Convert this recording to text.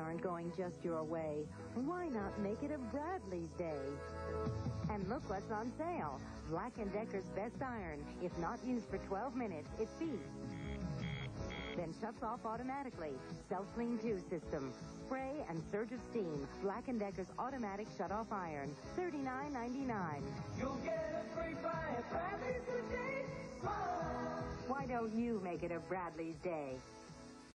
aren't going just your way, why not make it a Bradlees day? And look what's on sale. Black & Decker's best iron. If not used for 12 minutes, it beeps. Then shuts off automatically. Self-clean 2 system. Spray and surge of steam. Black & Decker's automatic shut-off iron. $39.99. You'll get a free buy at Bradlees today. Why don't you make it a Bradlees day?